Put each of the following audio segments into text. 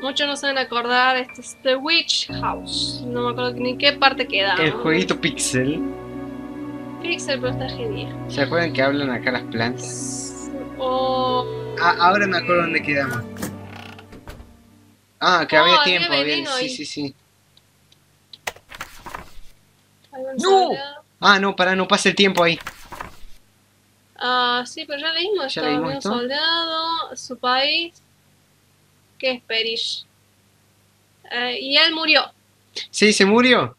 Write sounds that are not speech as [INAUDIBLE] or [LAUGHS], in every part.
Muchos no saben acordar, este es The Witch House. No me acuerdo ni qué parte queda. El jueguito Pixel. Pixel, pero está genial. ¿Se acuerdan que hablan acá las plantas? O... Ah, ahora me acuerdo dónde quedamos. Ah, que Oh, había tiempo, había- Sí, ahí. sí, sí. ¡No! Ah, no, para, no pasa el tiempo ahí. Ah, sí, pero ya leímos ¿Ya leímos esto? soldado, su país, que es Perish. Eh, y él murió. Sí, se murió.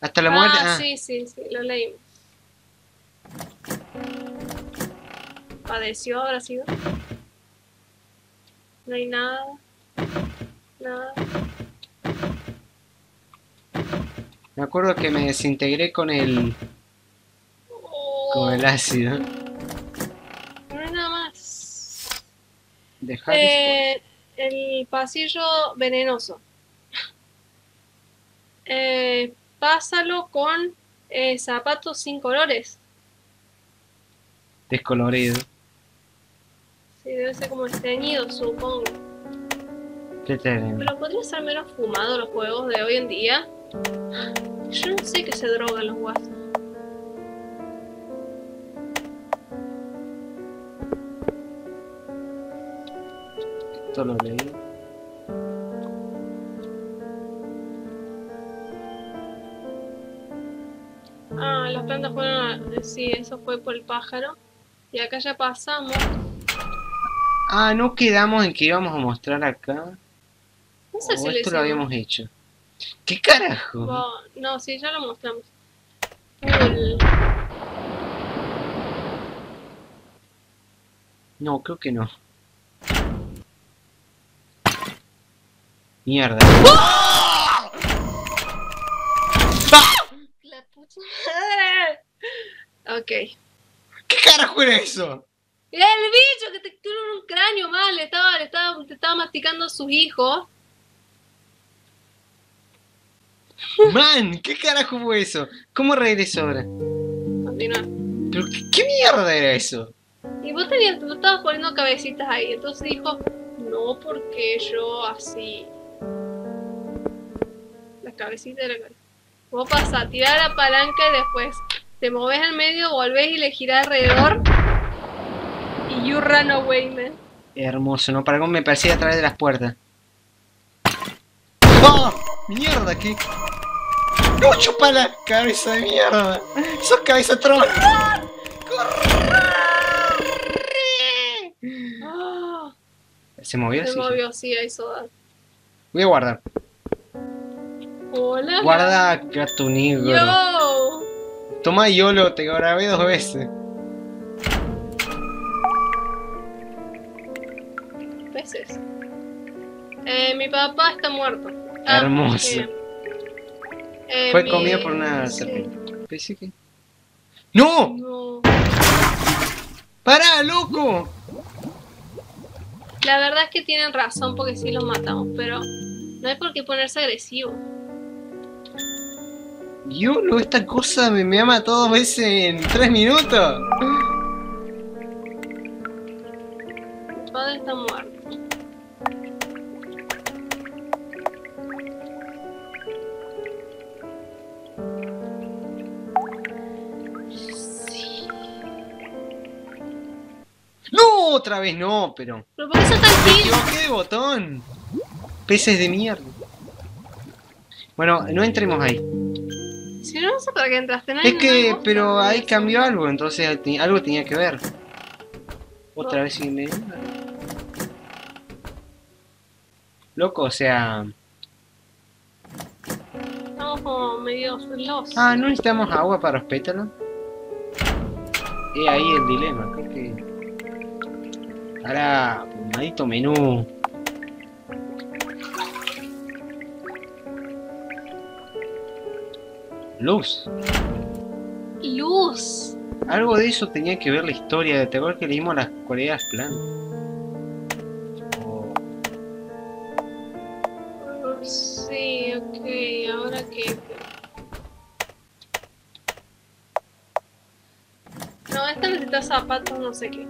Hasta la muerte. Ah, Ah, sí, sí, sí, lo leímos. Padeció, habrá sido. No hay nada. Nada. Me acuerdo que me desintegré con el Oh, con el ácido. no hay nada más. Dejar Eh, el pasillo venenoso. [LAUGHS] Eh, pásalo con eh, zapatos sin colores. descolorido. Sí, debe ser como esteñido, supongo. ¿Qué tenemos? Pero podría ser menos fumado los juegos de hoy en día. Yo no sé que se drogan los guasos. Esto lo leí. Ah, las plantas fueron. a- Sí, eso fue por el pájaro. Y acá ya pasamos. Ah, no quedamos en que íbamos a mostrar acá. No sé si esto lo hicimos. habíamos hecho. ¿Qué carajo? Bo- No, sí, ya lo mostramos. No, creo que no. Mierda. La puta madre. Ok. ¿Qué carajo era eso? Era el bicho que te tuvo un cráneo mal, le estaba, le estaba, te estaba masticando a sus hijos. Man, ¿qué carajo fue eso? ¿Cómo regresó ahora? Continúa. ¿Pero qué, qué mierda era eso? Y vos tenías, tú estabas poniendo cabecitas ahí. Entonces dijo, no porque yo así. Las cabecitas de la cabeza. Vos pasás, tirás la palanca y después te moves al medio, volvés y le girás alrededor. Y you run away, man. Hermoso, ¿no? Para cómo me parecía a través de las puertas. ¡Oh! ¡Mierda! ¿Qué? ¡No chupa la cabeza de mierda! ¡Sos cabeza troll! ¡Corre! ¿Se movió? se Sí, movió, sí, ahí soda. Voy a guardar. Hola. Guarda gato negro. Yo. Toma YOLO, te grabé dos veces. Peces. Eh, mi papá está muerto. Ah, Hermoso. Eh, Fue mi- comido por una serpiente. Pensé que- ¡No! No. ¡Para, loco! La verdad es que tienen razón porque sí los matamos, pero no hay por qué ponerse agresivo. YOLO, esta cosa me, me ha matado dos veces en tres minutos. Mi padre está muerto. ¡No! Otra vez no, pero. Pero por eso está Me aquí. equivoqué de botón. Peces de mierda. Bueno, no entremos ahí. Si no, no sé para qué entraste. Hay Es que, pero ahí cambió algo, entonces algo tenía que ver. Otra No. vez sin medio. Loco, o sea. Estamos como medio los. Ah, no necesitamos agua para los pétalos. Y ahí el dilema, creo que. Ahora, maldito menú. Luz. Luz. Algo de eso tenía que ver la historia. ¿Te acuerdas que leímos las cualidades plan? Oh, Sí, ok. Ahora que. No, esta necesita zapatos, no sé qué.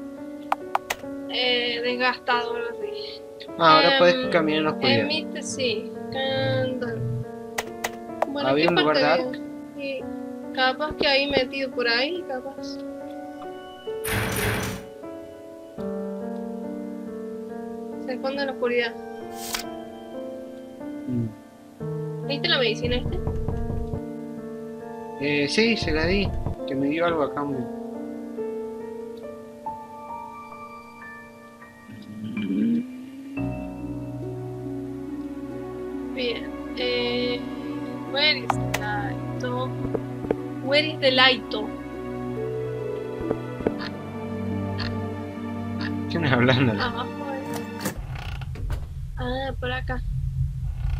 Eh, desgastado, algo así. Ah, ahora Em, puedes caminar en la oscuridad. Emite, sí. Bueno, ¿Había ¿qué un lugar dark? Capaz que ahí metido por ahí, capaz. Se esconde en la oscuridad. Mm. ¿Viste la medicina este? Eh, sí, se la di. Que me dio algo a cambio. The light? ¿Quién es hablando? Abajo. eh. Ah, por acá.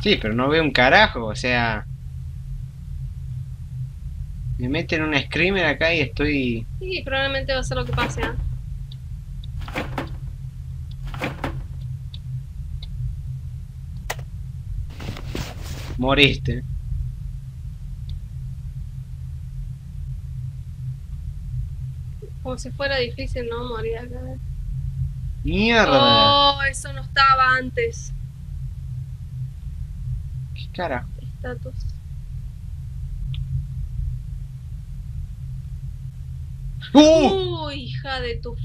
Sí, pero no veo un carajo, o sea... Me meten un screamer acá y estoy... Sí, probablemente va a ser lo que pase, ¿ah? Moriste. Como si fuera difícil, ¿no? Morir acá. ¡Mierda! Oh, eso no estaba antes. ¿Qué carajo? Estatus. ¡Uh! Uy, hija de tu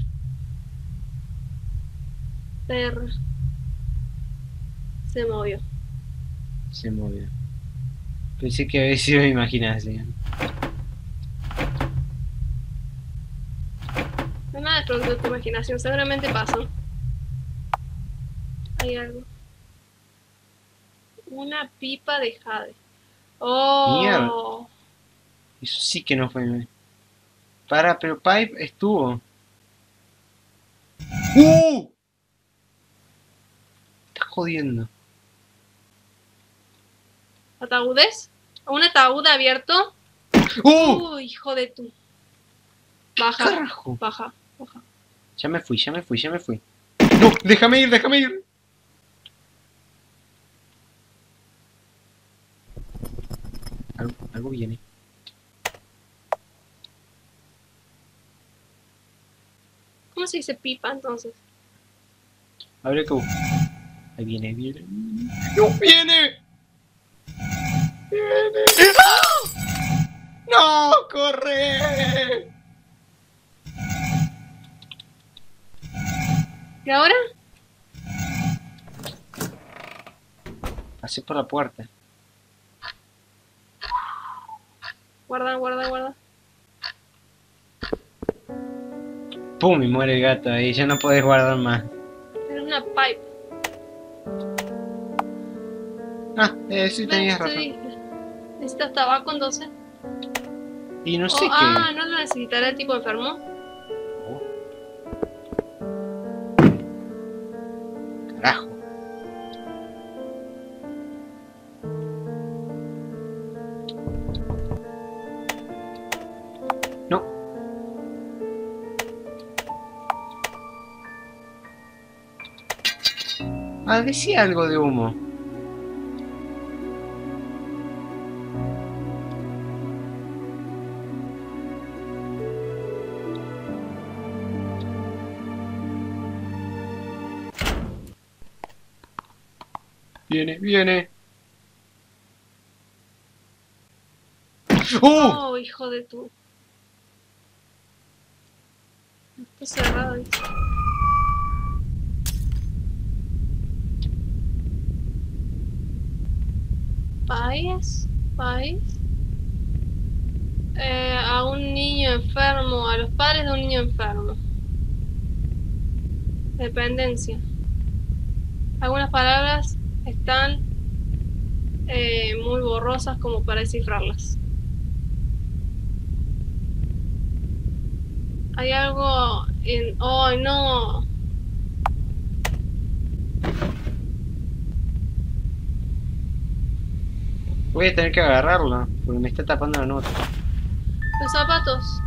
perra. Se movió. Se movió. Pensé que había sido mi nada de producto de tu imaginación, seguramente pasó. Hay algo. Una pipa de jade. Oh. Mierda. Eso sí que no fue. Para, pero Pipe estuvo. ¡Uh! Estás jodiendo. ¿Ataúdes? ¿Un ataúd abierto? ¡Uh! Hijo de tu. Baja, ¡Carajo! baja, baja. Ya me fui, ya me fui, ya me fui. ¡No! ¡Déjame ir, déjame ir! Algo, algo viene. ¿Cómo se dice pipa entonces? Habría que buscar. Ahí viene, ahí viene. ¡No! ¡Viene! ¡Viene! ¡Ah! ¡No! ¡Corre! ¿Y ahora? Pasé por la puerta. Guarda, guarda, guarda. ¡Pum! Y muere el gato ahí. Ya no podés guardar más. Era una pipe. Ah, eh, sí tenías razón. ¿Necesitas tabaco entonces? Y no Oh, sé qué. ah, ¿no lo necesitará el tipo enfermo? Ah, decía algo de humo. Viene, viene. ¡Oh! Oh, hijo de tu. Está cerrado. País, país. Eh, a un niño enfermo, a los padres de un niño enfermo. Dependencia. Algunas palabras están eh, muy borrosas como para descifrarlas. Hay algo en... ¡Oh, no! Voy a tener que agarrarlo, porque me está tapando la nota. Los zapatos.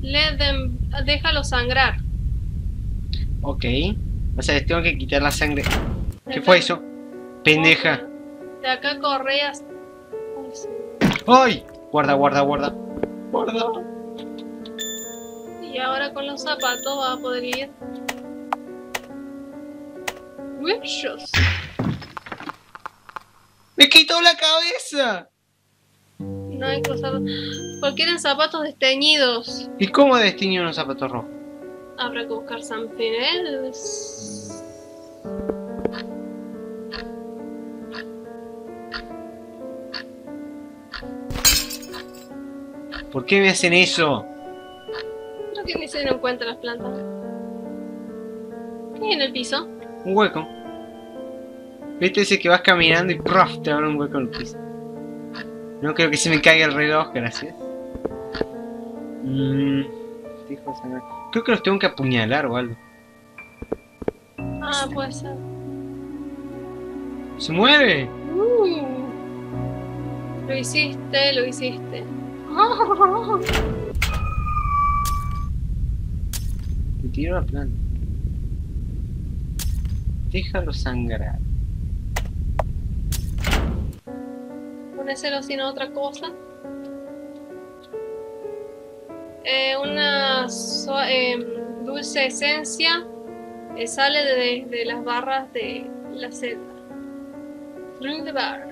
Let them... Déjalo sangrar. Ok. O sea, les tengo que quitar la sangre. ¿Qué fue eso? Pendeja. De acá correas. ¡Ay! Guarda, guarda, guarda. Guarda. Y ahora con los zapatos va a poder ir bellos. ¡Me quitó la cabeza! No hay que usar. Porque eran zapatos desteñidos. ¿Y cómo destiñó unos zapatos rojos? Habrá que buscar something else. ¿Por qué me hacen eso? Creo que ni se dieron cuenta las plantas. ¿Qué hay en el piso? Un hueco. ¿Viste ese que vas caminando y ¡prof! te abre un hueco en el piso? No creo que se me caiga el reloj, gracias. Mm, creo que los tengo que apuñalar o algo. Ah, puede ser. ¡Se mueve! Uh, lo hiciste, lo hiciste. [LAUGHS] Me tiró la planta. Déjalo sangrar. Ponéselo sin otra cosa. Eh, una so- em, dulce esencia eh, sale de, de las barras de la celda. Through the bar.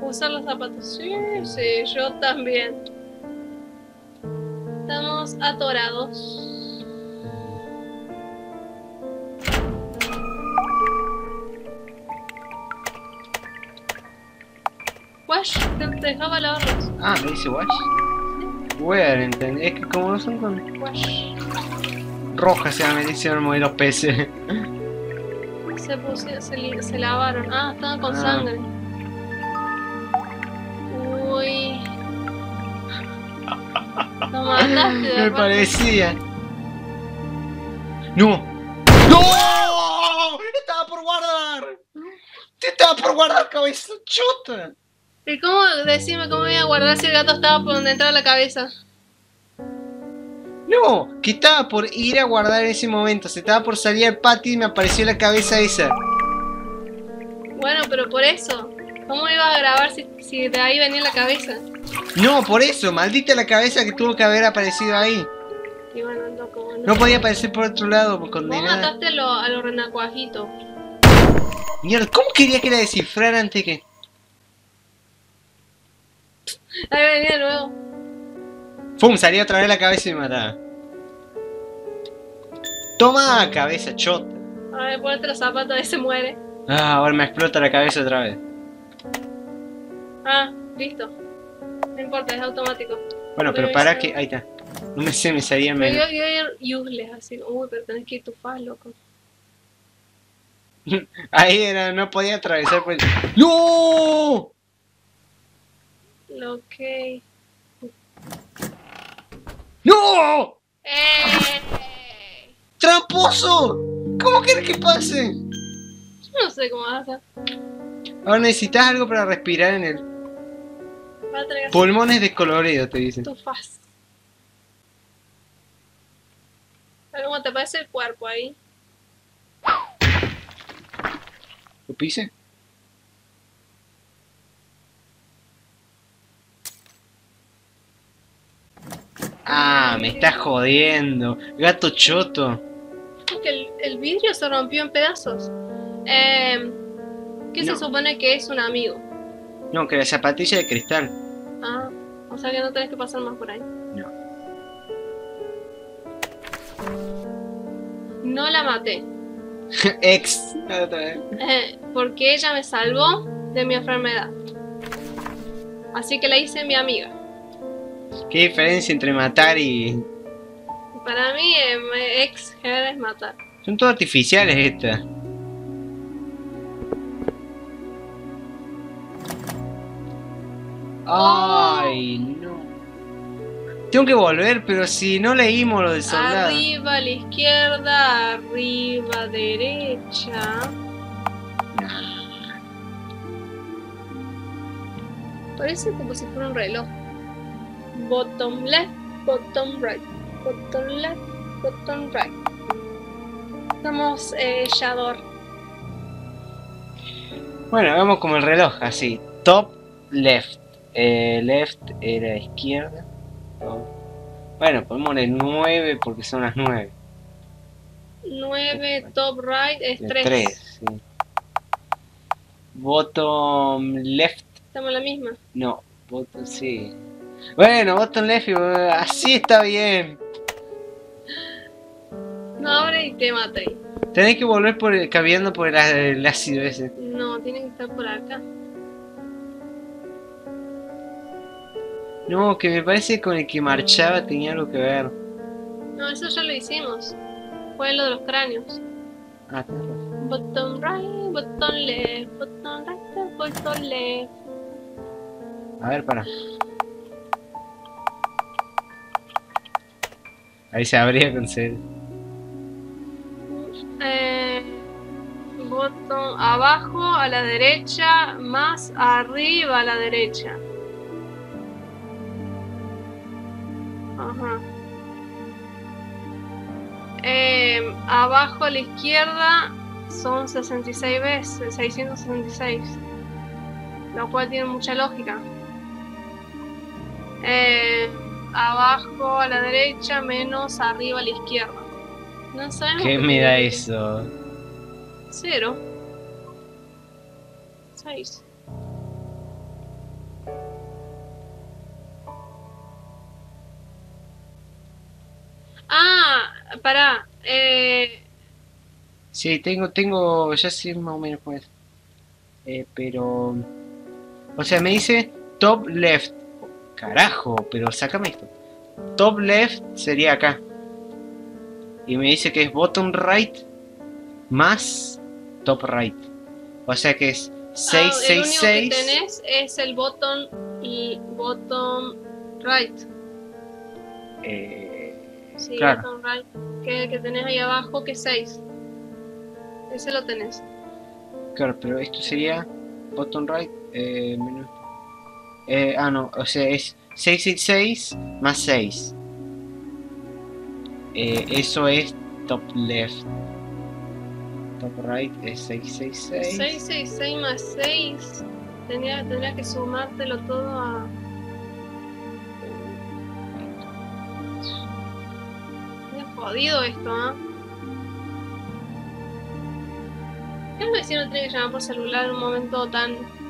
[LAUGHS] Usar los zapatos. Sí, sí, yo también. Estamos atorados. Wash, te te dejaba lavarlos. Ah, me dice wash. Where, entendí. Es que como no son con Wash. rojas, se me hicieron mover los peces. Se, pusi- se, se lavaron. Ah, estaban con Ah. sangre. Uy. Lo mataste, [LAUGHS] Me parecía. ¡No! ¡No! ¡Estaba por guardar! ¡Te estaba por guardar, cabeza chota! ¿Y cómo, decime cómo iba a guardar si el gato estaba por donde entraba la cabeza? No, que estaba por ir a guardar en ese momento. Se estaba por salir al patio y me apareció la cabeza esa. Bueno, pero por eso. ¿Cómo iba a grabar si, si de ahí venía la cabeza? No, por eso, maldita la cabeza que tuvo que haber aparecido ahí. Y bueno, loco, bueno. No podía aparecer por otro lado, por Vos condenada. mataste a los a los renacuajitos. Mierda, ¿cómo quería que la descifrara antes que.? Ahí venía luego. ¡Pum! Salía otra vez la cabeza y me mataba. Toma, cabeza chota. A ver, ponete los zapatos, ahí se muere. Ah, ahora me explota la cabeza otra vez. Ah, listo. No importa, es automático. Bueno, pero Debe para que. Ahí está. No me sé, me salía Pero menos. yo, yo era useless, así. Uy, pero tenés que ir tu faz, loco. [LAUGHS] Ahí era, no podía atravesar por. ¡No! Que. ¡No! ¡Eh! ¡Tramposo! ¿Cómo quieres que pase? Yo no sé cómo vas a hacer. Ahora necesitas algo para respirar en el. Pulmones descoloridos, te dicen. tu faz. Cómo te parece el cuerpo ahí. ¿Lo pise? Ah, me estás jodiendo. Gato choto. Que el, el vidrio se rompió en pedazos. Eh, ¿Qué No. se supone que es un amigo? No, que la zapatilla de cristal. Ah, o sea que no tenés que pasar más por ahí. No. No la maté. [LAUGHS] Ex. Eh, porque ella me salvó de mi enfermedad. Así que la hice mi amiga. ¿Qué diferencia entre matar y. Para mí, eh, me- ex her es matar. Son todos artificiales estas. Ay, no. Tengo que volver, pero si no leímos lo del soldado. Arriba a la izquierda, arriba derecha. Parece como si fuera un reloj. Bottom left, bottom right, bottom left, bottom right. Estamos eh, Shador. Bueno, hagamos como el reloj, así. Top, left. Eh, left era izquierda. Bueno, ponemos el 9 porque son las 9. 9 top right es De 3. tres, sí. Bottom left. Estamos en la misma. No, bottom sí. Bueno, bottom left, y, eh, así está bien. No abre y te mata ahí. Tenés que volver por el, caminando por el, el ácido ese. No, tiene que estar por acá. No, que me parece con el que marchaba tenía algo que ver. No, eso ya lo hicimos. Fue lo de los cráneos. Ah, tenés razón. Bottom right, bottom left, bottom right, bottom left. A ver, para. Ahí se abría con C. Eh, bottom abajo a la derecha, más arriba a la derecha. Ajá. Eh, abajo a la izquierda son 66 veces, 666. Lo cual tiene mucha lógica. Eh, abajo a la derecha menos arriba a la izquierda. No sabemos. ¿Qué por me da qué. eso? Cero. Seis. Ah, pará. Eh, Sí, tengo, tengo, ya sé más o menos cómo es. Eh, pero... O sea, me dice top left. Carajo, pero sácame esto. Top left sería acá. Y me dice que es bottom right más top right. O sea que es ah, el único que 666. tenés es el bottom y bottom right. eh, Sí, claro. bottom right. Que que tenés ahí abajo, que es 6. Ese lo tenés. Claro, pero esto sería bottom right eh, menos. Eh, ah, no, o sea, es 666 más 6. Eh, eso es top left. Top right es 666. 666 más 6. Tendría, tendría que sumártelo todo a. Es jodido esto, ¿ah? ¿Qué el vecino tiene que llamar por celular en un momento tan.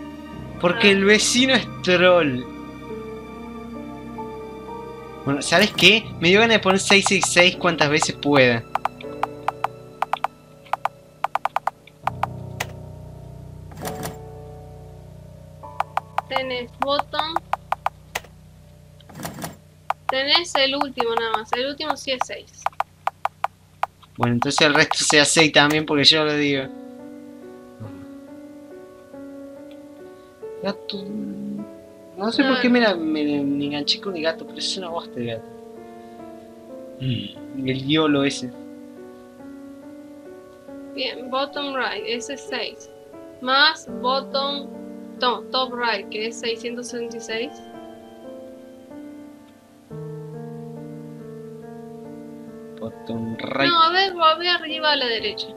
Porque el vecino es troll. Bueno, ¿sabes qué? Me dio ganas de poner 666 cuantas veces pueda. Tenés bottom. Tenés el último nada más. El último sí es 6. Bueno, entonces el resto sea 6 también porque yo lo digo. Gato. No sé por qué me, la- me, me enganché con el gato, pero es una bosta el gato. Mm, El diolo ese. Bien, bottom right, ese es 6. Más bottom to- top right, que es 666. Bottom right. No, a ver, a ver arriba a la derecha.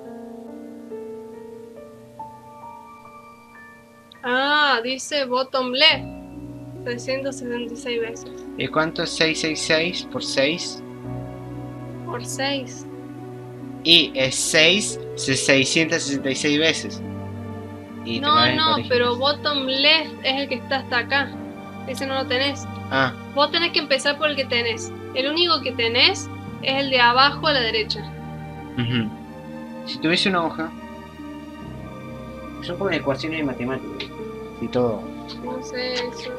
Ah, dice bottom left. 666 veces. ¿Y cuánto es 666 por 6? Por 6. Y es 6 666 veces. Y No, no, pero bottom left es el que está hasta acá. Ese no lo tenés. Ah, Vos tenés que empezar por el que tenés. El único que tenés es el de abajo a la derecha. ujú. Si tuviese una hoja. Son como ecuaciones de matemáticas. Y todo. No sé, eso.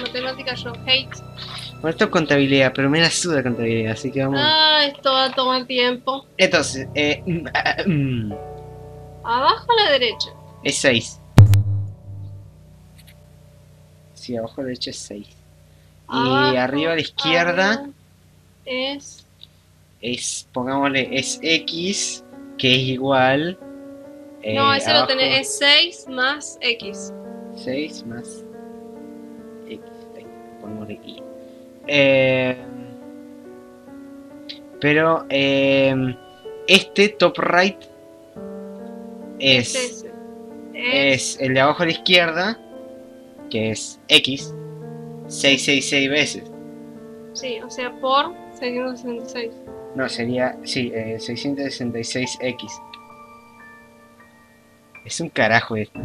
Matemática yo hate. Bueno, esto es contabilidad, pero me la suda contabilidad, así que vamos. Ah, esto va a tomar tiempo. Entonces, eh, mm, ah, mm, Abajo a la derecha. es 6. Sí, abajo a la derecha es 6. Y arriba a la izquierda Es. es, pongámosle, es X, que es igual. eh, no, ese lo abajo tenés. Es 6 más X. 6 más X. ahí, Pongámosle Y. Eh, pero eh, este top right Es es, ese. Es. es el de abajo a la izquierda, que es X, 666 veces. Sí, o sea, por 666. No, sería, sí, eh, 666X. Es un carajo esto.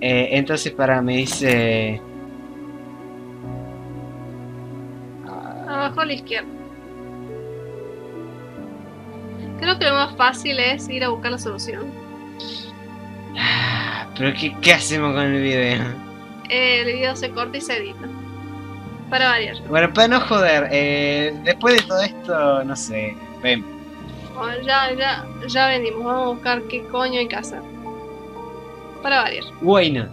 Eh, entonces para me dice... Abajo a la izquierda. Creo que lo más fácil es ir a buscar la solución. [SIGHS] Pero ¿qué, qué hacemos con el video? Eh, el video se corta y se edita. Para variar. Bueno, para no joder, eh, después de todo esto, no sé, ven. Bueno, ya, ya, ya venimos. Vamos a buscar qué coño hay que hacer. Para variar. Bueno,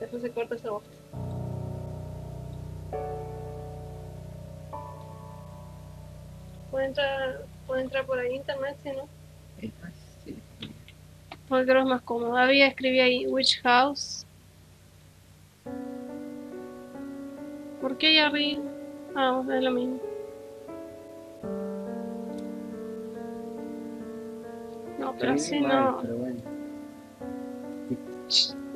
Después se corta esa voz. Puede entrar, puede entrar por ahí internet, si no. Porque creo que es más cómodo. Había escribí ahí Witch House. ¿Por qué ahí arriba? Ah, vamos a ver lo mismo. No, pero así no. Pero bueno.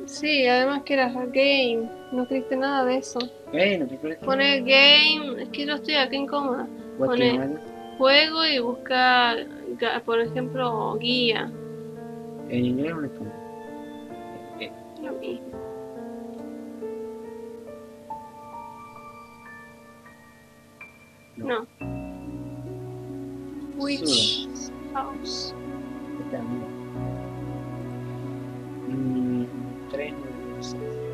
Sí, además que era game. No escribiste nada de eso. Bueno. Pone game. Es que yo estoy aquí incómoda. pone-. Juego y busca, por ejemplo, guía. En inglés o en español. Eh, Lo mismo. No. No. Witch House también. 396.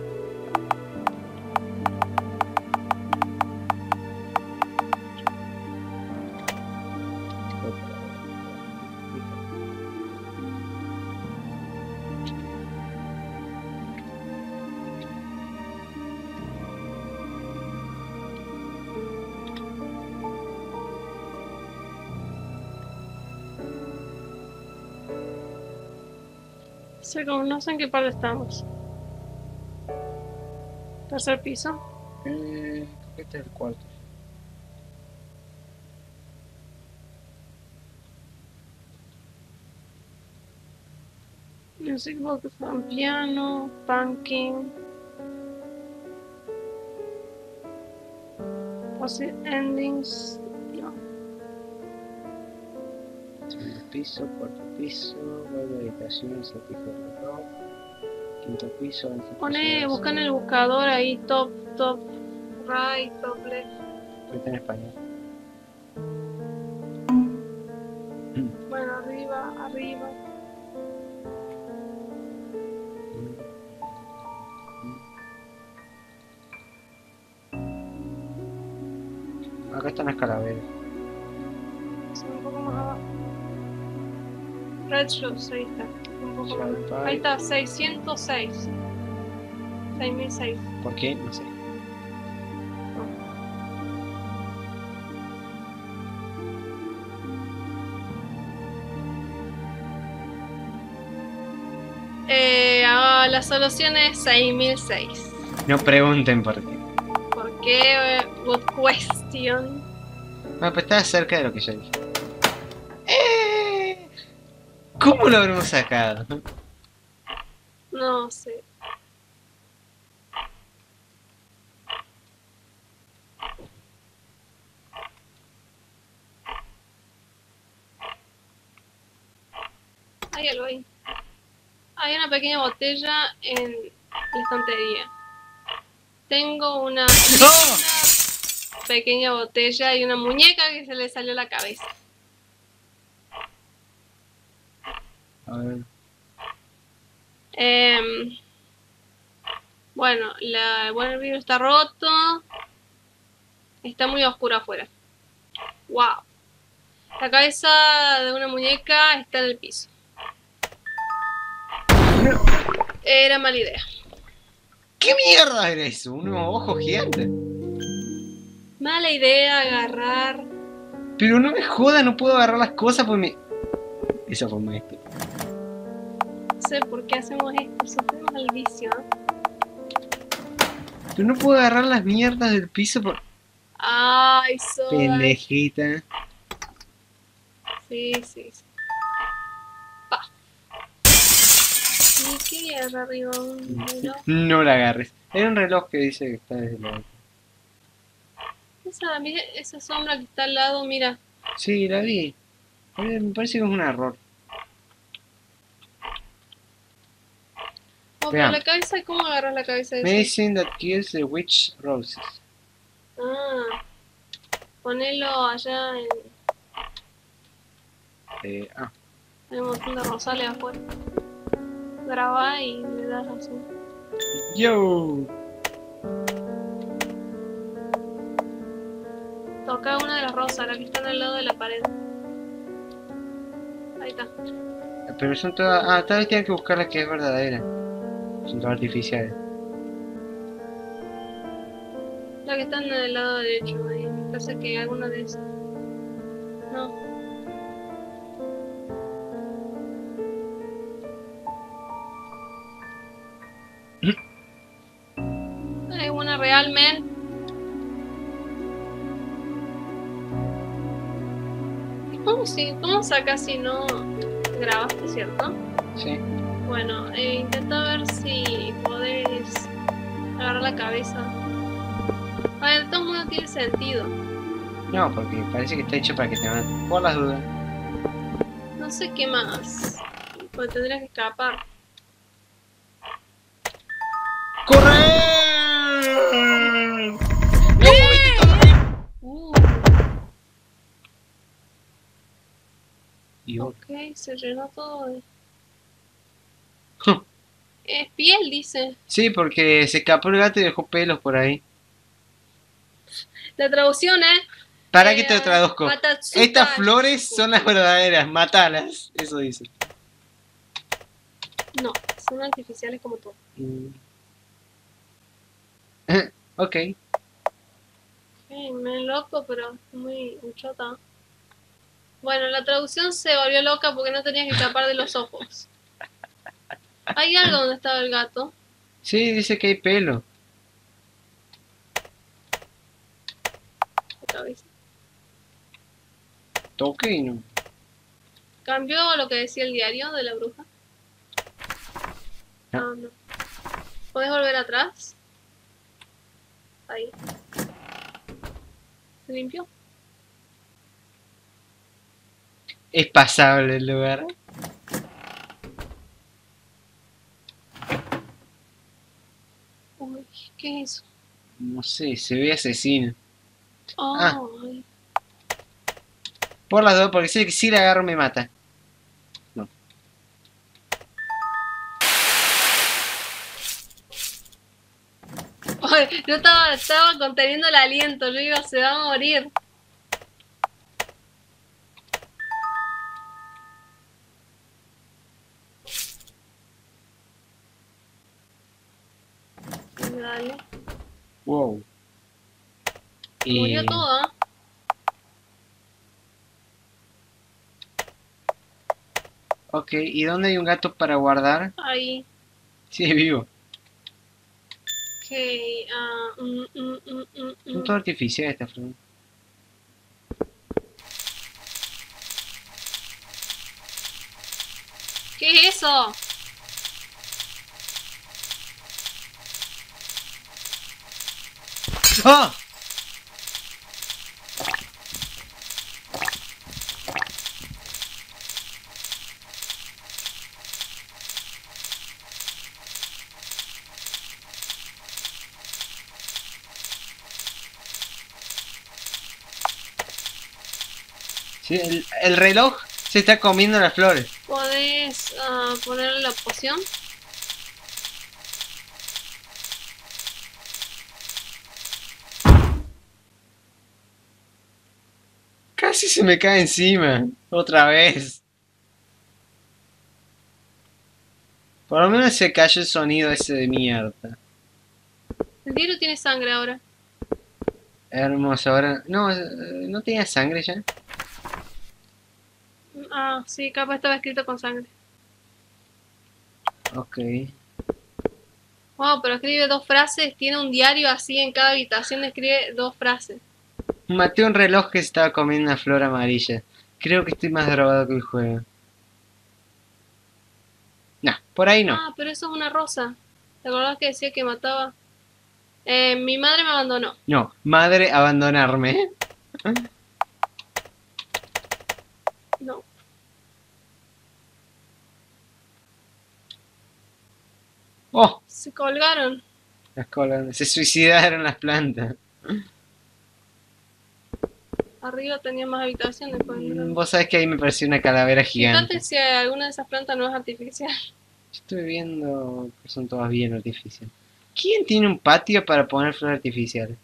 Se conocen qué par estamos. ¿Tercer piso? Eh, este es el cuarto. Music box, piano, banking. Positive endings, piso, cuarto piso, nueva habitación, de reloj. Quinto piso, Pone, busca en el buscador ahí top, top, right, top left. Está en español. Bueno, arriba, arriba. Acá están las calaveras. Ahí está. Un poco más abajo. Ahí está, 606. 6006. ¿Por qué? No sé. Eh, ah, la solución es 6006. No pregunten por qué. ¿Por qué? Eh, Good question. Bueno, pues estaba cerca de lo que yo dije. ¿Cómo lo habremos sacado? No sé. Hay algo ahí. Hay una pequeña botella en la estantería. Tengo una, ¡No! una pequeña botella y una muñeca que se le salió la cabeza. A ver. Em, bueno, la, el vidrio está roto. Está muy oscuro afuera. Wow. La cabeza de una muñeca está en el piso. Era mala idea. ¿Qué mierda era eso? ¿Un ojo gigante? Mala idea agarrar. Pero no me joda, no puedo agarrar las cosas porque me... Eso fue muy estúpido. Sé por qué hacemos esto. Somos maldición. Pero no puedo agarrar las mierdas del piso por... Ay, soy. Pendejita. Sí, sí, sí. Pa. ¿Y qué hay arriba? Un reloj. No la agarres. Era un reloj que dice que está desde la... Esa, mira, esa sombra que está al lado, mira. Sí, la vi. Me parece que es un error. La cabeza, ¿cómo agarras la cabeza de? Medicine that kills the witch roses. Ah, ponelo allá en. Eh, ah, Hay un montón de rosales afuera. Graba y le das así. yo. Toca una de las rosas, la que están al lado de la pared. Ahí está. Pero son todas. Ah, tal vez tengan que buscar la que es verdadera. Son artificiales. La que están del lado derecho, ahí. Parece que alguna de esas. No. Hay una real, men. ¿Cómo, si, ¿Cómo sacas si no grabaste, cierto? Sí. Bueno, eh, intenta ver si podés agarrar la cabeza. A ver, de todos modos tiene sentido. No, porque parece que está hecho para que te maten. Por las dudas. No sé qué más. Pues tendrías que escapar. ¡Corre! Uh, Y ok, se llenó todo de... Es piel, dice. Sí, porque se escapó el gato y dejó pelos por ahí. La traducción es... ¿Para eh, qué te lo traduzco? Estas flores son las verdaderas, matalas. Eso dice. No, son artificiales como todo. Mm. [LAUGHS] ok. Me loco, pero muy chota. Bueno, la traducción se volvió loca porque no tenía que escapar de los ojos. Hay algo donde estaba el gato. Sí, dice que hay pelo. Toque y no. ¿Cambió lo que decía el diario de la bruja? No. Ah, no. ¿Puedes volver atrás? Ahí. ¿Se limpió? Es pasable el lugar. Uy, ¿qué es eso? No sé, se ve asesino. Ah. Por las dos, porque sé que si le agarro me mata. Ay, yo estaba, estaba conteniendo el aliento, yo iba, se va a morir. Murió Eh, todo, ¿ah? Ok, ¿y dónde hay un gato para guardar? Ahí. Sí, vivo. Ok. ah, mm, mm, mm, mm, Son mm. todo artificial esta flor. ¿Qué es eso? ¡Ah! Sí, el, el reloj se está comiendo las flores. ¿Podés ah, ponerle la poción? Casi se me cae encima. Otra vez. Por lo menos se cayó el sonido ese de mierda. El diario tiene sangre ahora. Hermoso, ahora... No, eh, no tenía sangre ya. Ah, sí, capaz estaba escrito con sangre. Ok. Wow, pero escribe dos frases, tiene un diario así en cada habitación, escribe dos frases. Maté un reloj que estaba comiendo una flor amarilla. Creo que estoy más drogado que el juego. No, por ahí no. Ah, pero eso es una rosa. ¿Te acordás que decía que mataba? Eh, mi madre me abandonó. No, madre, abandonarme. [LAUGHS] No. Oh, Se colgaron. las. Se suicidaron las plantas. Arriba tenía más habitaciones. pues, Mm, Vos sabés que ahí me pareció una calavera gigante. Fíjate si alguna de esas plantas no es artificial. Estoy viendo que son todas bien artificiales. ¿Quién tiene un patio para poner flores artificiales?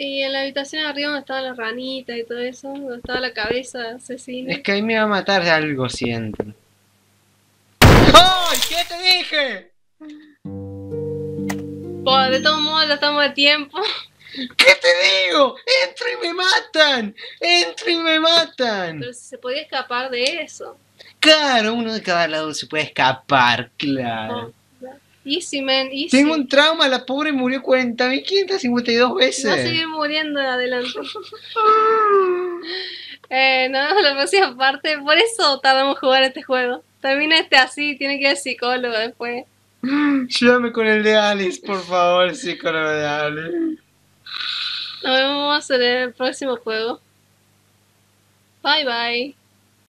Y en la habitación de arriba donde estaban las ranitas y todo eso, donde estaba la cabeza asesina. Es que ahí me va a matar algo si entro. ¡Ay! ¿Qué te dije? Pues, de todos modos ya estamos de tiempo. ¿Qué te digo? ¡Entro y me matan! ¡Entro y me matan! Pero si se podía escapar de eso. Claro, uno de cada lado se puede escapar, claro. Oh, easy, man, easy. Tengo un trauma, la pobre murió 40.552 veces. Va a seguir muriendo adelante. [LAUGHS] eh, no, la próxima parte. Por eso tardamos en jugar este juego. Termina este así, tiene que ir al psicólogo después. Llévame con el de Alice, por favor, psicólogo de Alice. Nos vemos en el próximo juego. Bye bye.